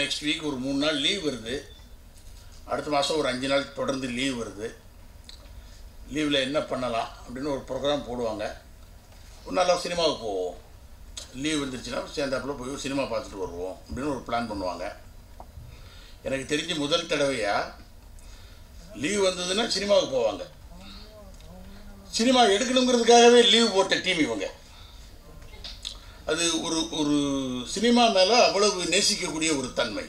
Next week ஒரு மூணு நாள் லீவ் வருது. அடுத்த மாதம் ஒரு அஞ்சு நாள் தொடர்ந்து லீவ் வருது. லீவில் என்ன பண்ணலாம் அப்படின்னு ஒரு ப்ரோக்ராம் போடுவாங்க. நல்லா சினிமாவுக்கு போவோம். லீவ் இருந்துச்சுன்னா சேர்ந்தாப்புல போய் சினிமா பார்த்துட்டு வருவோம் அப்படின்னு ஒரு பிளான் பண்ணுவாங்க. எனக்கு தெரிஞ்சு முதல் தடவையாக லீவ் வந்ததுன்னா சினிமாவுக்கு போவாங்க. சினிமா எடுக்கணுங்கிறதுக்காகவே லீவ் போட்ட டீம் இவங்க. அது ஒரு ஒரு சினிமா மேலே அவ்வளவு நேசிக்கக்கூடிய ஒரு தன்மை.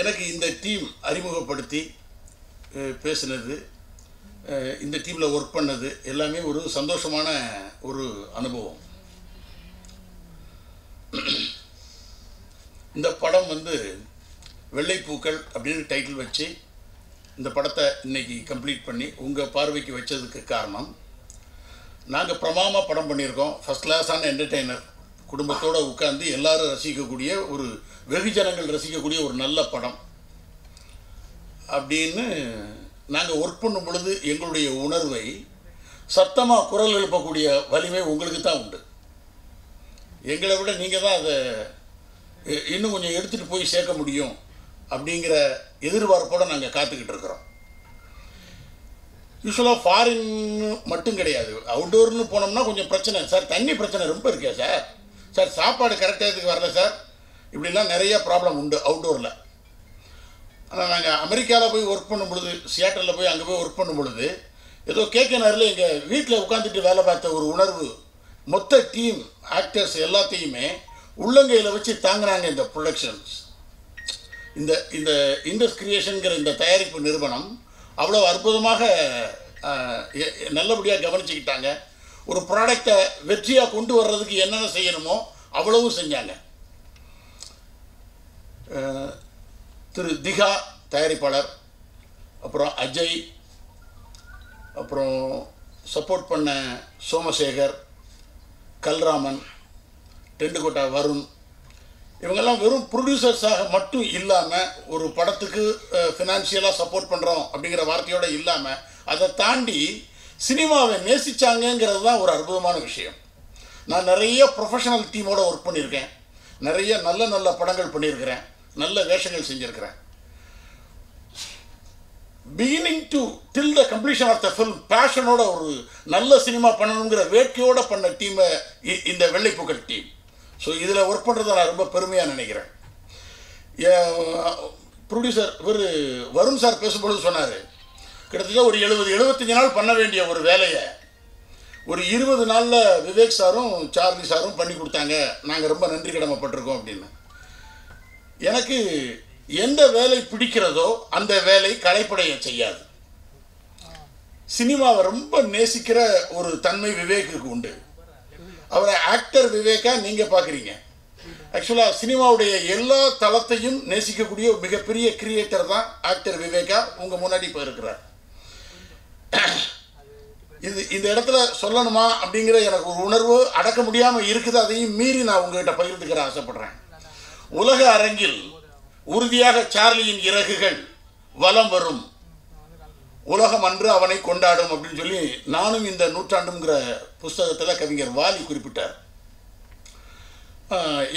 எனக்கு இந்த டீம் அறிமுகப்படுத்தி பேசினது இந்த டீமில் ஒர்க் பண்ணது எல்லாமே ஒரு சந்தோஷமான ஒரு அனுபவம். இந்த படம் வந்து வெள்ளைப்பூக்கள் அப்படின்னு டைட்டில் வச்சு இந்த படத்தை இன்னைக்கு கம்ப்ளீட் பண்ணி உங்கள் பார்வைக்கு வச்சதுக்கு காரணம். நாங்கள் பிரமாமா படம் பண்ணியிருக்கோம். ஃபஸ்ட் கிளாஸான என்டர்டெய்னர் குடும்பத்தோடு உட்காந்து எல்லாரும் ரசிக்கக்கூடிய ஒரு வெகுஜனங்கள் ரசிக்கக்கூடிய ஒரு நல்ல படம். அப்படின்னு நாங்கள் ஒர்க் பண்ணும் பொழுது எங்களுடைய உணர்வை சத்தமாக குரல் எழுப்பக்கூடிய வலிமை உங்களுக்கு தான் உண்டு. எங்களை விட நீங்கள் தான் அதை இன்னும் கொஞ்சம் எடுத்துகிட்டு போய் சேர்க்க முடியும். அப்படிங்கிற எதிர்பார்ப்போடு நாங்கள் காத்துக்கிட்டு இருக்கிறோம். யூஸ்வலாக ஃபாரின் மட்டும் கிடையாது. அவுட்டோர்னு போனோம்னா கொஞ்சம் பிரச்சனை. சார் தண்ணி பிரச்சனை ரொம்ப இருக்கே சார் சார் சாப்பாடு கரெக்டாக வரல சார் இப்படிலாம் நிறைய ப்ராப்ளம் உண்டு அவுட்டோரில் ஆனால் நாங்கள் அமெரிக்காவில் போய் ஒர்க் பண்ணும் பொழுது சியாட்டரில் போய் அங்கே போய் ஒர்க் பண்ணும் பொழுது ஏதோ கேகேனரில் எங்கள் வீட்டில் உட்காந்துட்டு வேலை பார்த்த ஒரு உணர்வு மொத்த டீம் ஆக்டர்ஸ் எல்லாத்தையுமே உள்ளங்கையில் வச்சு தாங்கினாங்க இந்த ப்ரொடக்ஷன்ஸ் இந்த இந்த இண்டஸ் கிரியேஷனுங்கிற இந்த தயாரிப்பு நிறுவனம் அவ்வளோ அற்புதமாக எ- நல்லபடியாக கவனிச்சுக்கிட்டாங்க. ஒரு ப்ராடக்டை வெற்றியாக கொண்டு வர்றதுக்கு என்னென்ன செய்யணுமோ அவ்வளவும் செஞ்சாங்க. திரு திகா தயாரிப்பாளர் அப்புறம் அஜய் அப்புறம் சப்போர்ட் பண்ண சோமசேகர் கல்ராமன் டெண்டுகோட்டா வருண் இவங்கெல்லாம் வெறும் ப்ரொடியூசர்ஸாக மட்டும் இல்லாமல் ஒரு படத்துக்கு ஃபினான்ஷியலாக சப்போர்ட் பண்ணுறோம் அப்படிங்கிற வார்த்தையோடு இல்லாமல் அதை தாண்டி சினிமாவை நேசித்தாங்கங்கிறது தான் ஒரு அற்புதமான விஷயம். நான் நிறைய ப்ரொஃபஷனல் டீமோட ஒர்க் பண்ணியிருக்கேன். நிறைய நல்ல நல்ல படங்கள் பண்ணியிருக்கிறேன். நல்ல வேஷங்கள் செஞ்சுருக்கிறேன். Beginning to till the completion of the film பேஷனோட ஒரு நல்ல சினிமா பண்ணணுங்கிற வேட்கையோடு பண்ண டீமை இந்த வெள்ளைப்பூக்கள் டீம் ஸோ இதில் ஒர்க் பண்ணுறதை நான் ரொம்ப பெருமையாக நினைக்கிறேன். ப்ரொடியூசர் இவர் வருண் சார் பேசும்பொழுது சொன்னார் கிட்டத்தட்ட ஒரு எழுபது எழுபத்தஞ்சு நாள் பண்ண வேண்டிய ஒரு வேலையை ஒரு இருபது நாளில் விவேக் சாரும் சார்லி சாரும் பண்ணி கொடுத்தாங்க. நாங்கள் ரொம்ப நன்றி கடமைப்பட்டிருக்கோம் அப்படின்னு. எனக்கு எந்த வேலை பிடிக்கிறதோ அந்த வேலை கலைப்படைய செய்யாது. சினிமாவை ரொம்ப நேசிக்கிற ஒரு தன்மை விவேக்குக்கு உண்டு. அவரை ஆக்டர் விவேக்கா நீங்க பாக்குறீங்க ஆக்சுவலா சினிமாவுடைய எல்லா தளத்தையும் நேசிக்கக்கூடிய மிகப்பெரிய கிரியேட்டர் தான் ஆக்டர் விவேகா. உங்க முன்னாடி இப்போ இருக்கிறார் இது இந்த இடத்துல சொல்லணுமா அப்படிங்கிற எனக்கு ஒரு உணர்வு அடக்க முடியாம இருக்குது. அதையும் மீறி நான் உங்ககிட்ட பகிர்ந்துக்கிற ஆசைப்படுறேன். உலக அரங்கில் உறுதியாக சார்லியின் இறகுகள் வலம் வரும். உலகம் அன்று அவனை கொண்டாடும் அப்படின்னு சொல்லி நானும் இந்த நூற்றாண்டுங்கிற புஸ்தகத்தில் கவிஞர் வாலி குறிப்பிட்டார்.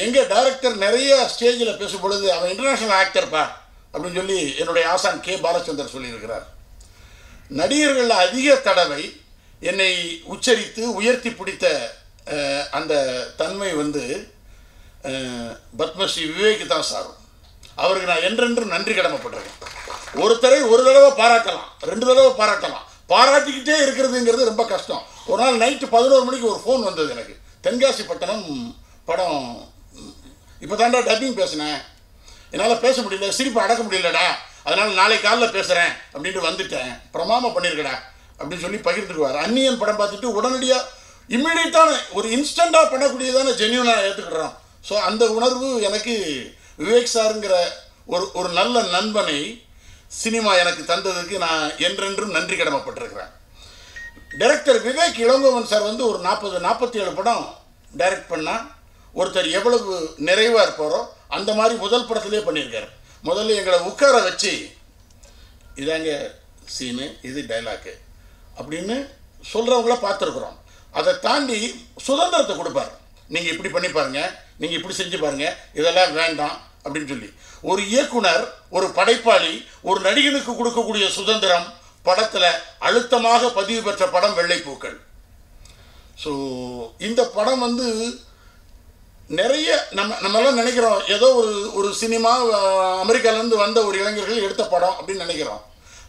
எங்கள் டைரக்டர் நிறைய ஸ்டேஜில் பேசும்பொழுது அவன் இன்டர்நேஷனல் ஆக்டர்ப்பா அப்படின்னு சொல்லி என்னுடைய ஆசான் கே பாலச்சந்தர் சொல்லியிருக்கிறார். நடிகர்களில் அதிக தடவை என்னை உச்சரித்து உயர்த்தி பிடித்த அந்த தன்மை வந்து பத்மஸ்ரீ விவேக் தான் சாரும் அவருக்கு நான் என்றென்றும் நன்றி கடமைப்பட்டிருக்கேன். ஒருத்தரை ஒரு தடவை பாராட்டலாம். ரெண்டு தடவை பாராட்டலாம். பாராட்டிக்கிட்டே இருக்கிறதுங்கிறது ரொம்ப கஷ்டம். ஒரு நாள் நைட்டு பதினோரு மணிக்கு ஒரு ஃபோன் வந்தது எனக்கு. தென்காசி பட்டணம் படம். இப்போ தாண்டா டப்பிங் பேசினேன். என்னால் பேச முடியல சிரிப்பு அடக்க முடியலடா. அதனால் நாளை காலைல பேசுகிறேன் அப்படின்ட்டு வந்துட்டேன். பிரமாம பண்ணியிருக்கடா அப்படின்னு சொல்லி பகிர்ந்துக்குவார். அந்நியன் படம் பார்த்துட்டு உடனடியாக இம்மிடியட்டான ஒரு இன்ஸ்டண்ட்டாக பண்ணக்கூடியதான ஜென்யூனாக ஏற்றுக்கிடுறோம் ஸோ அந்த உணர்வு எனக்கு விவேக் சாருங்கிற ஒரு ஒரு நல்ல நண்பனை சினிமா எனக்கு தந்ததுக்கு நான் என்றென்றும் நன்றி கடமைப்பட்டிருக்கிறேன். டைரக்டர் விவேக் இளங்கோவன் சார் வந்து ஒரு நாற்பது நாற்பத்தி ஏழு படம் டைரக்ட் பண்ணால் ஒருத்தர் எவ்வளவு நிறைவாக இருப்பாரோ அந்த மாதிரி முதல் படத்துலேயே பண்ணியிருக்காரு. முதல்ல எங்களை உட்கார வச்சு இதாங்க சீனு இது டைலாக்கு அப்படின்னு சொல்கிறவங்கள பார்த்துருக்குறோம். அதை தாண்டி சுதந்திரத்தை கொடுப்பார். நீங்கள் இப்படி பண்ணி பாருங்கள் நீங்கள் இப்படி செஞ்சு பாருங்கள் இதெல்லாம் வேண்டாம் அப்படின்னு சொல்லி. ஒரு இயக்குனர் ஒரு படைப்பாளி ஒரு நடிகனுக்கு கொடுக்கக்கூடிய சுதந்திரம் படத்தில் அழுத்தமாக பதிவு பெற்ற படம் வெள்ளைப்பூக்கள் ஸோ இந்த படம் வந்து நிறைய நம்ம நம்மெல்லாம் நினைக்கிறோம். ஏதோ ஒரு ஒரு சினிமா அமெரிக்காவிலேருந்து அமெரிக்காலேருந்து வந்த ஒரு இளைஞர்கள் எடுத்த படம் அப்படின்னு நினைக்கிறோம்.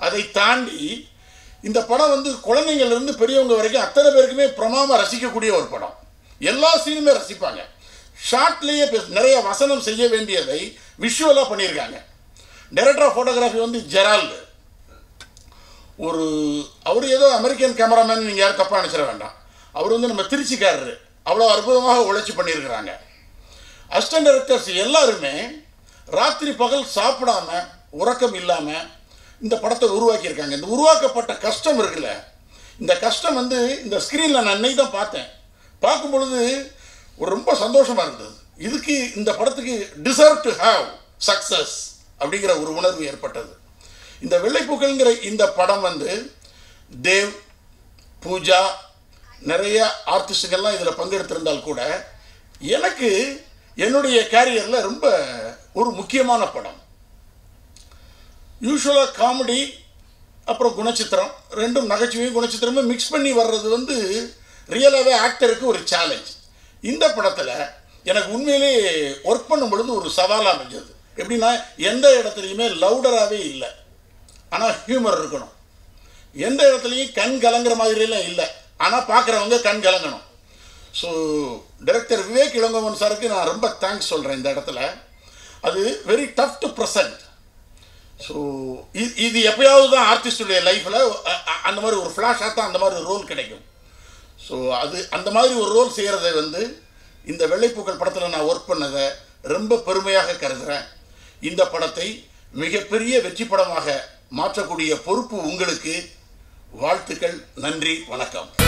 அதை தாண்டி இந்த படம் வந்து குழந்தைங்கள்லேருந்து பெரியவங்க வரைக்கும் அத்தனை பேருக்குமே பிரமாமல் ரசிக்கக்கூடிய ஒரு படம். எல்லா சீனுமே ரசிப்பாங்க. ஷார்ட்லேயே பேச நிறைய வசனம் செய்ய வேண்டியதை விஷுவலாக பண்ணியிருக்காங்க. டைரக்டர் ஆஃப் ஃபோட்டோகிராஃபி வந்து ஜெரால்டு ஒரு அவர் ஏதோ அமெரிக்கன் கேமராமேன் நீங்கள் யாரும் தப்பாக நினச்சிட வேண்டாம். அவர் வந்து நம்ம திருச்சிக்காரரு. அவ்வளோ அற்புதமாக உழைச்சி பண்ணியிருக்கிறாங்க. அசிஸ்டன்ட் டைரக்டர்ஸ் எல்லாருமே ராத்திரி பகல் சாப்பிடாம உறக்கம் இல்லாமல் இந்த படத்தை உருவாக்கியிருக்காங்க. இந்த உருவாக்கப்பட்ட கஷ்டம் இருக்குல்ல இந்த கஷ்டம் வந்து இந்த ஸ்க்ரீனில் நான் அன்னைக்கு தான் பார்த்தேன். பார்க்கும் பொழுது ஒரு ரொம்ப சந்தோஷமாக இருந்தது. இதுக்கு இந்த படத்துக்கு டிசர்வ் டு ஹாவ் சக்ஸஸ் அப்படிங்கிற ஒரு உணர்வு ஏற்பட்டது. இந்த வெள்ளைப்பூக்கள்ங்கிற இந்த படம் வந்து தேவ் பூஜா நிறைய ஆர்டிஸ்டுகள்லாம் இதில் பங்கெடுத்திருந்தால் கூட எனக்கு என்னுடைய கேரியரில் ரொம்ப ஒரு முக்கியமான படம். யூஸ்வலாக காமெடி அப்புறம் குணச்சித்திரம் ரெண்டும் நகைச்சுவையும் குணச்சித்திரமும் மிக்ஸ் பண்ணி வர்றது வந்து ரியலாகவே ஆக்டருக்கு ஒரு சேலஞ்ச் இந்த படத்தில் எனக்கு உண்மையிலே ஒர்க் பண்ணும் பொழுது ஒரு சவாலாக அமைஞ்சது. எப்படின்னா எந்த இடத்துலையுமே லவுடராகவே இல்லை. ஆனால் ஹியூமர் இருக்கணும். எந்த இடத்துலையும் கண் கலங்குற மாதிரிலாம் இல்லை. ஆனால் பார்க்குறவங்க கண் கலங்கணும். ஸோ டைரக்டர் விவேக் இளங்கோவன் சாருக்கு நான் ரொம்ப தேங்க்ஸ் சொல்கிறேன் இந்த இடத்துல. அது very tough to present so இது இது எப்பயாவது தான் ஆர்டிஸ்டுடைய லைஃப்பில் அந்த மாதிரி ஒரு ஃப்ளாஷாக தான் அந்த மாதிரி ஒரு ரோல் கிடைக்கும். ஸோ அது அந்த மாதிரி ஒரு ரோல் செய்கிறத வந்து இந்த வெள்ளைப்பூக்கள் படத்தில் நான் ஒர்க் பண்ணதை ரொம்ப பெருமையாக கருதுகிறேன் இந்த படத்தை மிகப்பெரிய வெற்றி படமாக மாற்றக்கூடிய பொறுப்பு உங்களுக்கு. வாழ்த்துக்கள் நன்றி வணக்கம்.